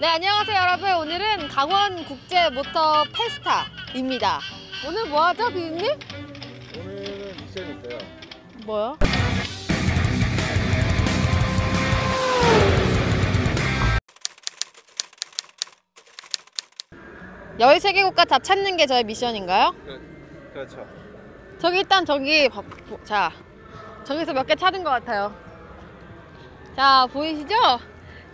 네, 안녕하세요, 여러분. 오늘은 강원 국제 모터 페스타입니다. 오늘 뭐 하죠, 비디님? 오늘은 미션이 있어요. 뭐요? 열세 개 국가 다 찾는 게 저의 미션인가요? 그, 그렇죠. 저기 일단 저기 자 저기서 몇 개 찾은 것 같아요. 자 보이시죠?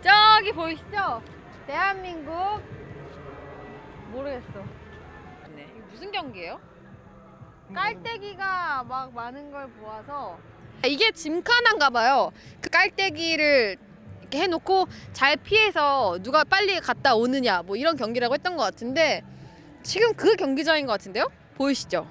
저기 보이시죠? 대한민국 모르겠어. 네, 무슨 경기예요? 깔때기가 막 많은 걸 보아서 이게 짐카나인가 봐요. 그 깔때기를 이렇게 해놓고 잘 피해서 누가 빨리 갔다 오느냐 뭐 이런 경기라고 했던 것 같은데 지금 그 경기장인 것 같은데요? 보이시죠?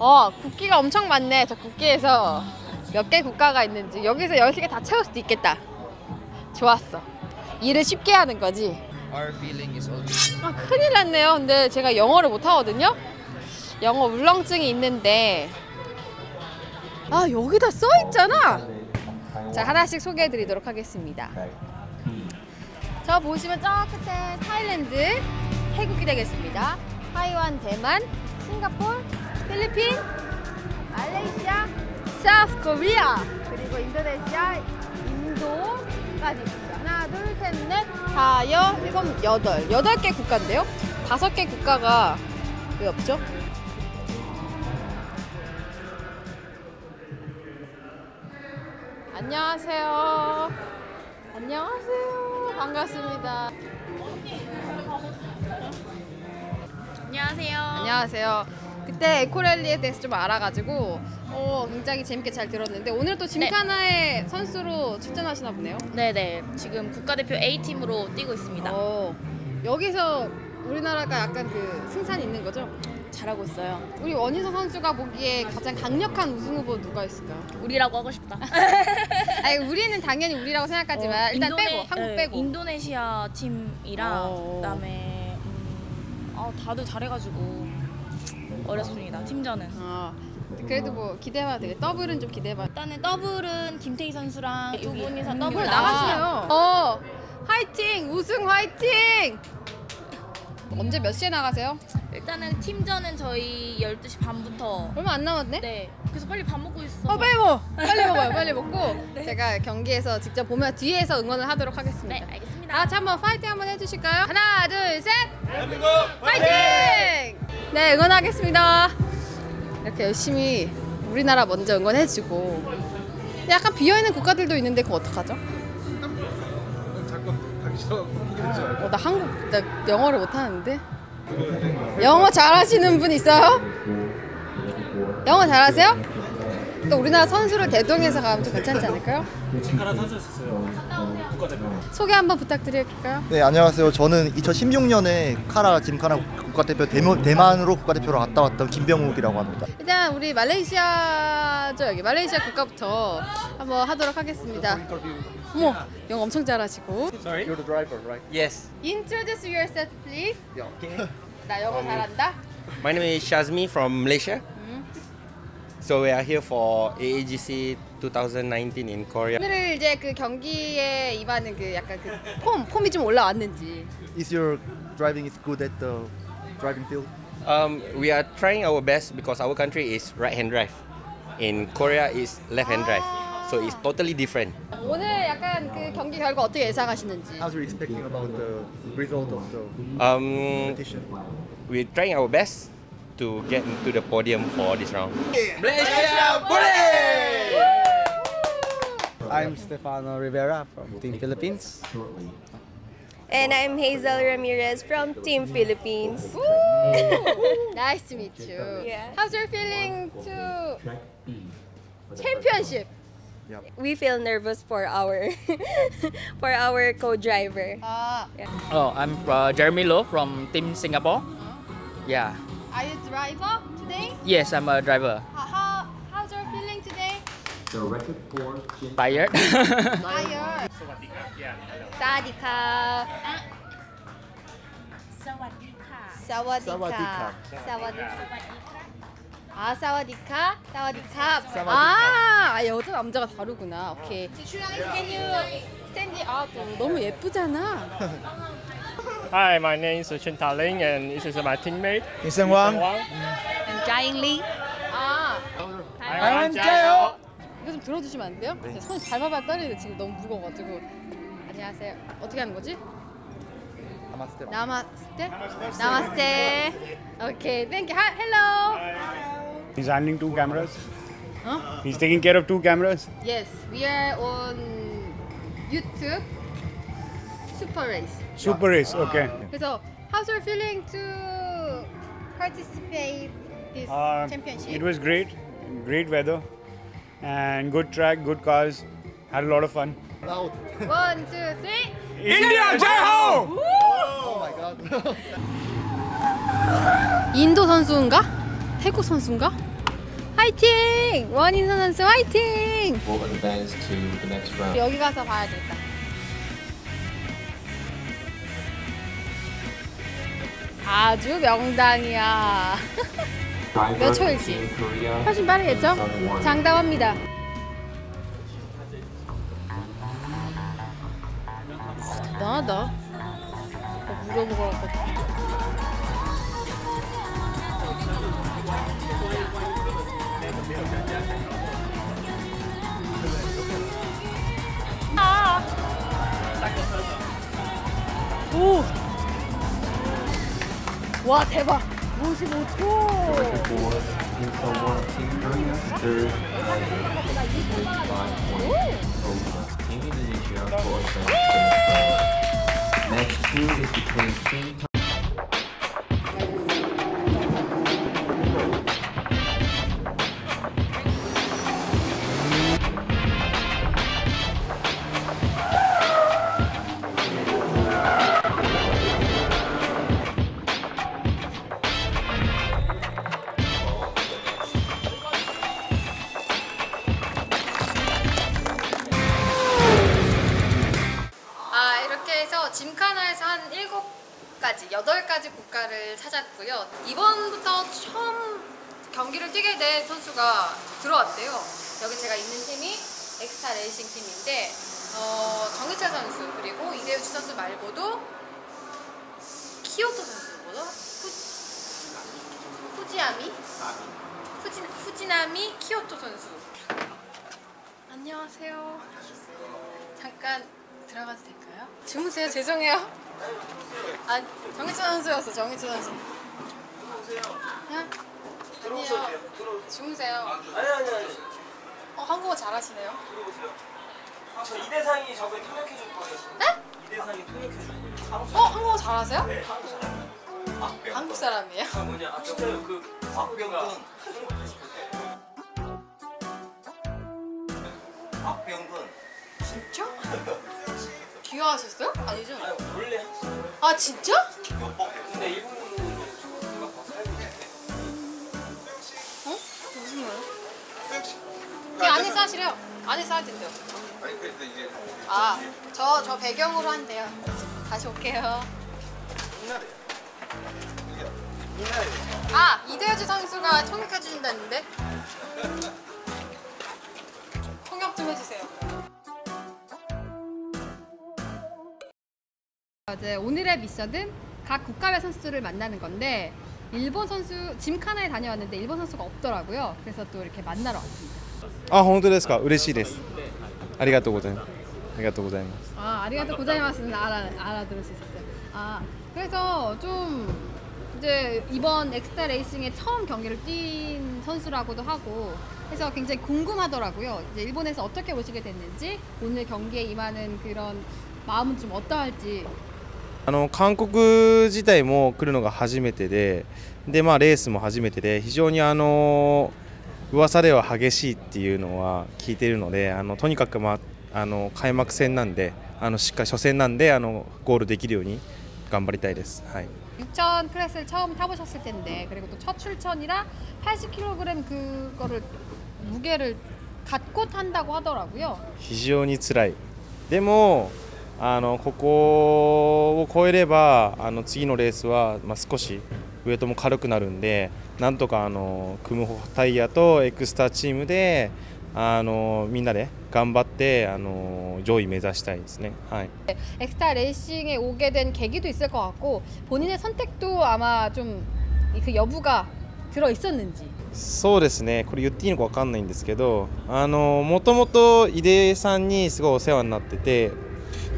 어, 국기가 엄청 많네. 저 국기에서 몇 개 국가가 있는지 여기서 10개 다 채울 수도 있겠다. 좋았어. 일을 쉽게 하는 거지. 아, 큰일 났네요. 근데 제가 영어를 못 하거든요. 영어 울렁증이 있는데 아, 여기다 써 있잖아. 자, 하나씩 소개해 드리도록 하겠습니다. 저 보시면 저 끝에 타일랜드, 태국이 되겠습니다. 타이완, 대만, 싱가포르, 필리핀, 말레이시아, 사우스 코리아, 그리고 인도네시아, 인도까지 있습니다. 하나, 둘, 셋, 넷, 다, 여, 일곱, 여덟. 여덟 개 국가인데요? 다섯 개 국가가 왜 없죠? 안녕하세요. 안녕하세요. 반갑습니다. 안녕하세요. 안녕하세요. 그때 에코랠리에 대해서 좀 알아가지고 어, 굉장히 재밌게 잘 들었는데 오늘 또 짐카나의 선수로 출전하시나 보네요. 네네. 지금 국가대표 A팀으로 뛰고 있습니다. 어, 여기서 우리나라가 약간 그 승산이 있는 거죠? 잘하고 있어요. 우리 원희서 선수가 보기에 가장 강력한 우승 후보 누가 있을까요? 우리라고 하고 싶다. 아니 우리는 당연히 우리라고 생각하지만 어, 일단 인도네- 빼고 한국 네, 빼고 인도네시아 팀이랑 어. 그다음에 음, 아, 다들 잘해가지고 어렵습니다. 팀전은. 어, 그래도 뭐 기대해봐도 되게 더블은 좀 기대해봐. 일단은 더블은 김태희 선수랑 두 분이서 더블 나갔어요. 나갔어요. 어, 화이팅! 우승 화이팅! 언제 몇 시에 나가세요? 일단은 팀전은 저희 12시 반부터 얼마 안 남았네? 네. 그래서 빨리 밥 먹고 있어. 어, 빨리 먹어! 빨리 먹어요, 빨리 먹고. 네. 제가 경기에서 직접 보면 뒤에서 응원을 하도록 하겠습니다. 네, 알겠습니다. 다 같이 한번 파이팅 한번 해주실까요? 하나, 둘, 셋! 대한민국 파이팅! 네, 응원하겠습니다. 이렇게 열심히 우리나라 먼저 응원해주고. 약간 비어있는 국가들도 있는데 그거 어떡하죠? 어, 나 한국, 나 영어를 못하는데. 영어 잘하시는 분 있어요? 영어 잘하세요? 또 우리나라 선수를 대동해서 가면 좀 괜찮지 않을까요? 하나 선수였어요. 국가대표. 소개 한번 부탁드릴까요? 네 안녕하세요. 저는 2016년에 카라 짐카나 국가대표 대만, 대만으로 국가대표로 갔다 왔던 김병욱이라고 합니다. 일단 우리 말레이시아죠 여기 말레이시아 국가부터 한번 하도록 하겠습니다. 어머 영어 엄청 잘하시고. Sorry. You're the driver, right? Yes. Introduce yourself, please. Yeah. Okay. 나 영어 잘한다. My name is Shazmi from Malaysia. 음. So we are here for AAGC 2019 in Korea. 오늘 이제 그 경기에 임하는 그 약간 그 폼, 폼이 좀 올라왔는지. Is your driving is good at the driving field? Um, we are trying our best because our country is right-hand drive. In Korea is left-hand drive. So it's totally different. 오늘 약간 그 경기 결과 어떻게 예상하시는지. How's you expecting about the result of the Um, competition? we're trying our best to get into the podium for this round. I'm Stefano Rivera from Team Philippines. And I'm Hazel Ramirez from Team Philippines. nice to meet you. Yeah. How's your feeling to championship? We feel nervous for our for our co-driver. 아, Oh, I'm uh, Jeremy Low from Team Singapore. Yeah. are you driver today? Yes, I'm a driver. The record for Jin Tired. Fire. 사디카. 사와디카. 사와디카. 사와디카. 아 사와디카 사와디카 아 아, 여자 남자가 다르구나 오케이 스탠디 아 너- 너무 예쁘잖아 Hi, my name is Chun Ta Ling, and this is my teammate. Isang Wang. 자잉리 아 안녕하세요. 이거 좀 들어주시면 안 돼요? 손 밟아봐 떨리는데 지금 너무 무거워가지고 안녕하세요 어떻게 하는 거지? 나마스테. 나마스테? 나마스테 오케이 땡큐 헬로 He's handling two cameras. Huh? He's taking care of two cameras. Yes, we are on YouTube Super Race. Super race. Okay. 그래서 how's your feeling to participate this Uh, championship? it was great. Great weather, and good track, good cars. Had a lot of fun. 라우드. One, two, three. India, Jai Ho! 오 마이 갓. 인도 선수인가? 태국 선수인가? 화이팅! 원인선 선수 화이팅! will advance to the next round. 여기 가서 봐야 되겠다. 아주 명당이야. 몇 초일지? 훨씬 빠르겠죠? 장담합니다. 대단하다. 어, 물어보고 오! 와 대박! 55초! Record for Kim Sun Won, Team Korea, third, five points over Team Indonesia for advance to the next round. Match two is between Team 7가지, 8가지 국가를 찾았고요. 이번부터 처음 경기를 뛰게 된 선수가 들어왔대요. 여기 제가 있는 팀이 엑스타 레이싱 팀인데 어, 정의철 선수 그리고 이데 유지 선수 말고도 키요토 선수 뭐죠? 후, 후지아미? 후지, 후지나미 키요토 선수 안녕하세요 잠깐 들어가도 될까요? 주무세요. 죄송해요. 아, 정희철 선수였어. 정희철 선수. 그냥 아니요. 주무세요. 아니 아니 아니. 어, 한국어 잘하시네요. 저 이대상이 저번에 통역해 줄 거예요. 네? 이대상이 통역해 줄 거예요. 어, 한국어 잘하세요? 네, 한국 사람. 한국 사람이에요? 아 뭐냐? 아 진짜요? 그 박병근. 박병근. 진짜? 귀화하셨어요? 아니죠? 아니 원래. 아, 진짜? 근데 일본으로 어? 무슨 말이야? 이 안에서 하시래요. 안에서 할 텐데요. 아, 저, 저 배경으로 한대요. 다시 올게요. 아, 이대효주 선수가 통역해 주신다는데? 통역 좀 해주세요. 이제 오늘의 미션은 각 국가배 선수들을 만나는 건데 일본 선수 짐카나에 다녀왔는데 일본 선수가 없더라고요. 그래서 또 이렇게 만나러 왔습니다. 아, 本当ですか?嬉しいです.ありがとうございます.ありがとうございます. 아, 아리가토 고자이마스는 알아 알아들을 수 있었어요. 아, 그래서 좀 이제 이번 엑스타 레이싱에 처음 경기를 뛴 선수라고도 하고 해서 굉장히 궁금하더라고요. 이제 일본에서 어떻게 오시게 됐는지 오늘 경기에 임하는 그런 마음은 좀 어떠할지 あの韓国自体も来るのが初めてで、でまあレースも初めてで非常にあの噂では激しいっていうのは聞いているので、あのとにかくまああの開幕戦なんで、あのしっかり初戦なんであのゴールできるように頑張りたいです。はい。 6천 클래스를 처음 타보셨을 텐데 그리고 또 첫 출전이라 80kg 그거를 무게를 갖고 탄다고 하더라고요. 非常に辛いでも あのここを超えればあの次のレースは、まあ、少しウエイトも軽くなるんでなんとかあのクムホタイヤとエクスターチームであのみんなで頑張ってあの上位目指したいですね。はい 엑스타 레이싱에 오게 된 계기도 있을 것 같고 본인의 선택도 아마 좀 그 여부가 들어 있었는지. そうですねこれ言っていいのか分かんないんですけどあのもともと井出さんにすごいお世話になってて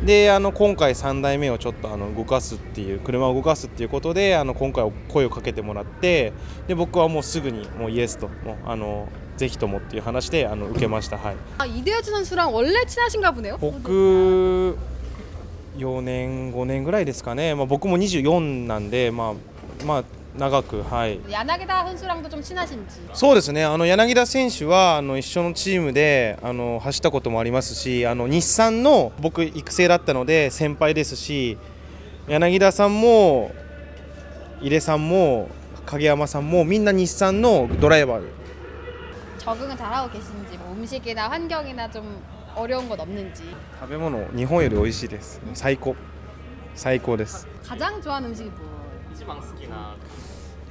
であの今回3代目をちょっとあの動かすっていう車を動かすっていうことであの今回声をかけてもらってで僕はもうすぐにもうイエスともうあのぜひともっていう話であの受けましたはい 아, 이대하주 선수랑 원래 친하신가 보네요. 僕4年5年ぐらいですかね、まあ、僕も24なんでまあまあ 長くはい。 야나기다 선수랑도 좀 친하신지. そうですねあの柳田選手はあの一緒のチームであの走ったこともありますしあの日産の僕育成だったので先輩ですし柳田さんも井出さんも影山さんもみんな日産のドライバー 적응은 잘하고 계신지 뭐 음식이나 환경이나 좀 어려운 건 없는지 食べ物日本より美味しいです最高最高です 가장 좋아하는 음식이 뭐예요?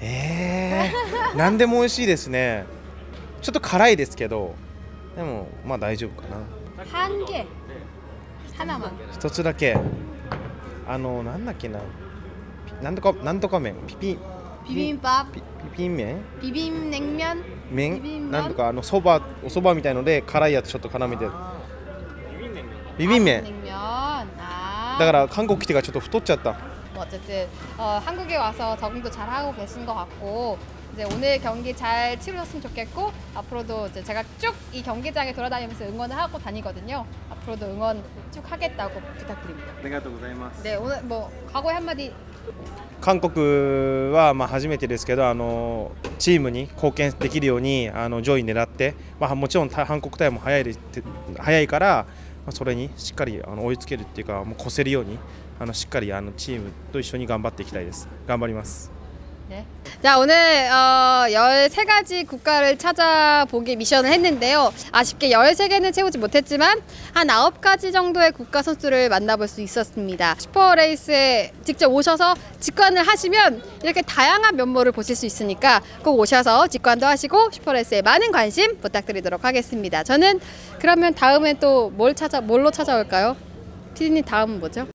えー、何でも美味しいですね。ちょっと辛いですけどでもまあ大丈夫かな。半毛。花ま一つだけ。あのなんだっけな。なんとかなんとか麺。ピピンピピンバピピン麺？ピピン麺。なんとかあのそばおそばみたいので辛いやつちょっと絡めて。ビビン麺ビビン麺。だから韓国来てからちょっと太っちゃった。 뭐 어쨌든 어, 한국에 와서 적응도 잘 하고 계신 것 같고 이제 오늘 경기 잘 치르셨으면 좋겠고 앞으로도 이제 제가 쭉 이 경기장에 돌아다니면서 응원을 하고 다니거든요. 앞으로도 응원 쭉 하겠다고 부탁드립니다. ありがとうございます 네 오늘 뭐 각오의 한마디 韓国はまあ初めてですけどあのチームに貢献できるようにあの上位狙って、まあ、もちろんた韓国タイムも早いで早いから、 まあ、それにしっかりあの追いつけるっていうかもう越せるようにあのしっかりあのチームと一緒に頑張っていきたいです。頑張ります。 네. 자 오늘 어, 13가지 국가를 찾아보기 미션을 했는데요. 아쉽게 13개는 채우지 못했지만 한 9가지 정도의 국가 선수를 만나볼 수 있었습니다. 슈퍼레이스에 직접 오셔서 직관을 하시면 이렇게 다양한 면모를 보실 수 있으니까 꼭 오셔서 직관도 하시고 슈퍼레이스에 많은 관심 부탁드리도록 하겠습니다. 저는 그러면 다음에 또 뭘 찾아 뭘로 찾아올까요? 피디님 다음은 뭐죠?